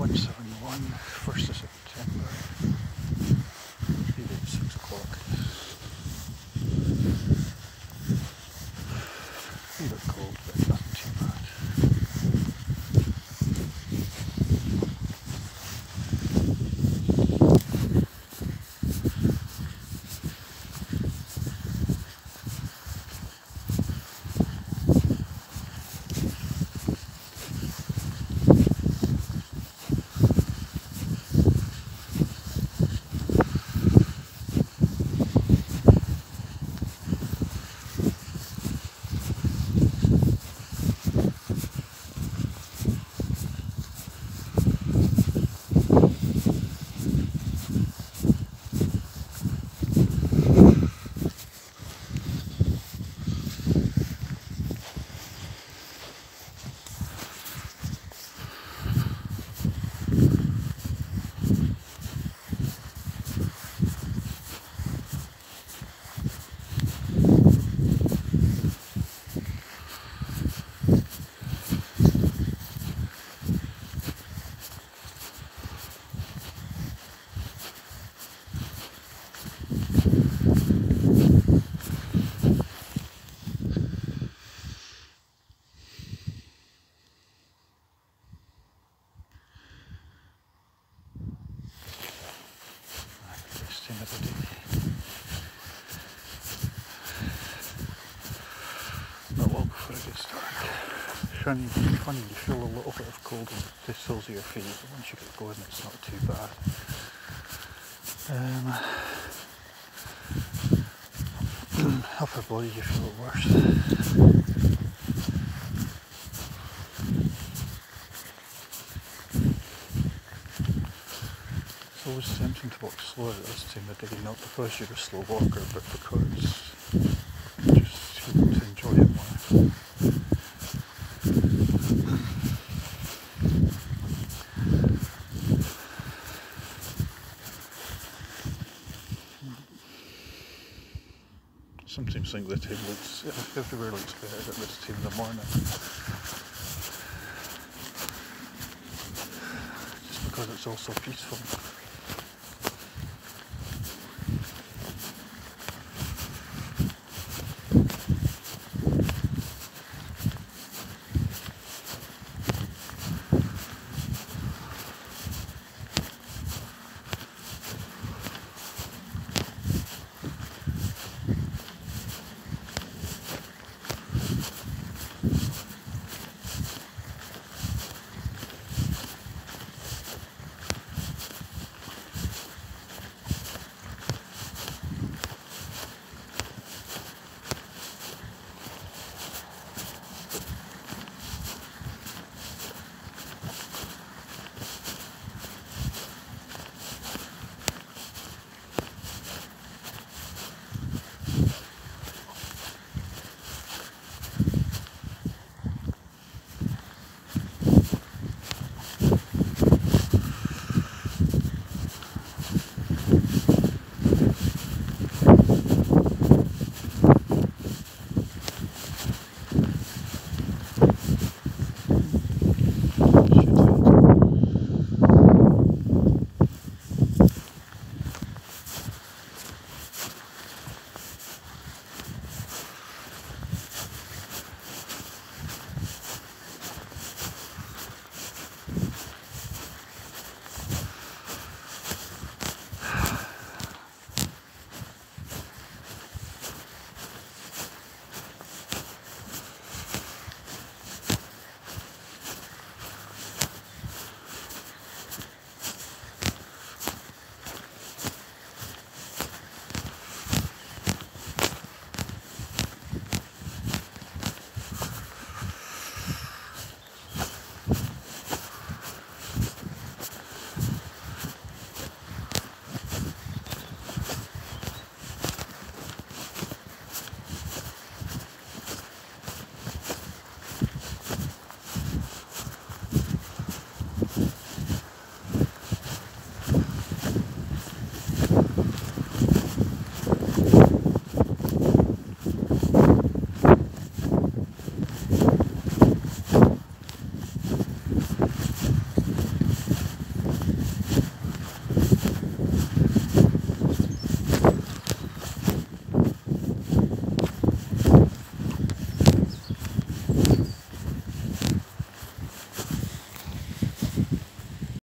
Log 7171, 1st of September, about 6 o'clock. A bit cold, but not too bad. First time of the day. Not long before it gets dark. Funny, funny, you feel a little bit of cold the soles of your feet, but once you get going, it's not too bad. Um, upper body, you feel worse. It's always tempting to walk slower at this time of day, not because you're a slow walker, but because you just you want to enjoy it more. Sometimes think the time looks everywhere looks better at this time in the morning. Just because it's all so peaceful.